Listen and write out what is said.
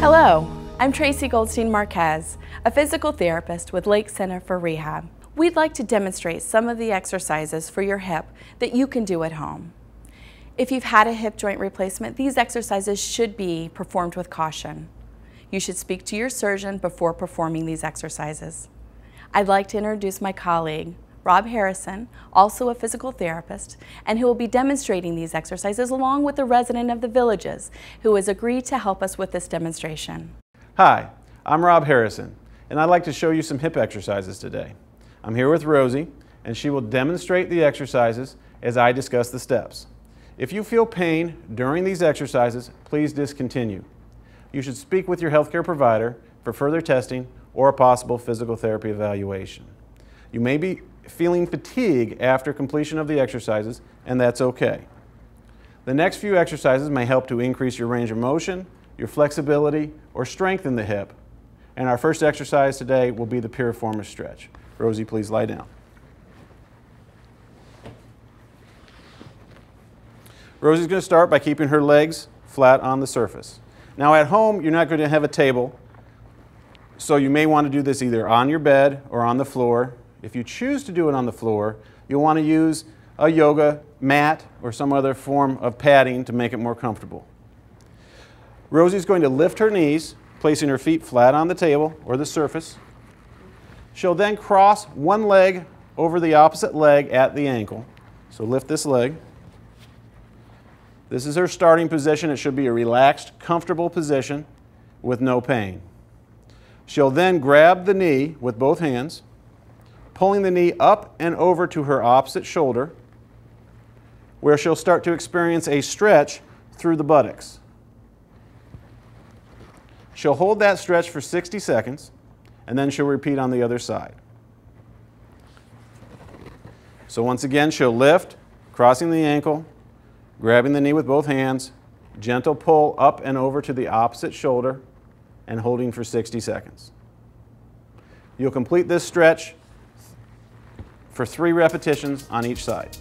Hello, I'm Tracy Goldstein Marquez, a physical therapist with Lake Center for Rehab. We'd like to demonstrate some of the exercises for your hip that you can do at home. If you've had a hip joint replacement, these exercises should be performed with caution. You should speak to your surgeon before performing these exercises. I'd like to introduce my colleague, Rob Harrison, also a physical therapist, and who will be demonstrating these exercises along with a resident of the Villages who has agreed to help us with this demonstration. Hi, I'm Rob Harrison, and I'd like to show you some hip exercises today. I'm here with Rosie, and she will demonstrate the exercises as I discuss the steps. If you feel pain during these exercises, please discontinue. You should speak with your healthcare provider for further testing or a possible physical therapy evaluation. You may be feeling fatigue after completion of the exercises, and that's okay. The next few exercises may help to increase your range of motion, your flexibility, or strengthen the hip. And our first exercise today will be the piriformis stretch. Rosie, please lie down. Rosie's going to start by keeping her legs flat on the surface. Now at home, you're not going to have a table, so you may want to do this either on your bed or on the floor. If you choose to do it on the floor, you'll want to use a yoga mat or some other form of padding to make it more comfortable. Rosie's going to lift her knees, placing her feet flat on the table or the surface. She'll then cross one leg over the opposite leg at the ankle. So lift this leg. This is her starting position. It should be a relaxed, comfortable position with no pain. She'll then grab the knee with both hands pulling the knee up and over to her opposite shoulder, where she'll start to experience a stretch through the buttocks. She'll hold that stretch for 60 seconds, and then she'll repeat on the other side. So once again, she'll lift, crossing the ankle, grabbing the knee with both hands, gentle pull up and over to the opposite shoulder, and holding for 60 seconds. You'll complete this stretch for three repetitions on each side.